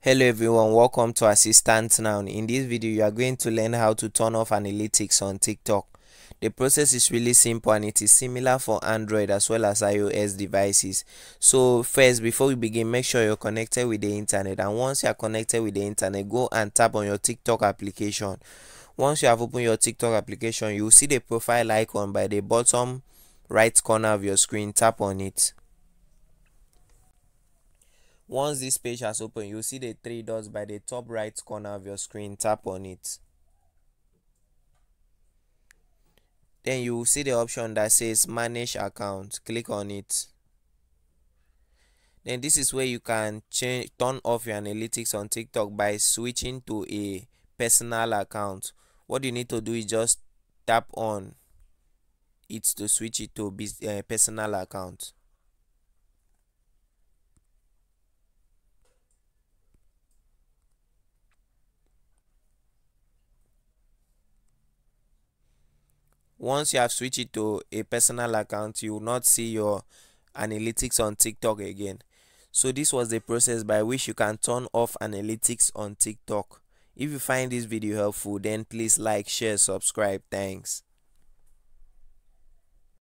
hello everyone. Welcome to assistant now in this video you are going to learn how to turn off analytics on tiktok. The process is really simple and it is similar for android as well as ios devices. So first before we begin make sure you're connected with the internet. And once you are connected with the internet go and tap on your tiktok application. Once you have opened your tiktok application you will see the profile icon by the bottom right corner of your screen. Tap on it once this page has opened you'll see the three dots by the top right corner of your screen. Tap on it. Then you will see the option that says manage account. Click on it. Then this is where you can change turn off your analytics on tiktok by switching to a personal account. What you need to do is just tap on it to switch it to a uh, personal account once you have switched it to a personal account you will not see your analytics on tiktok again. So this was the process by which you can turn off analytics on tiktok. If you find this video helpful then please like share subscribe. Thanks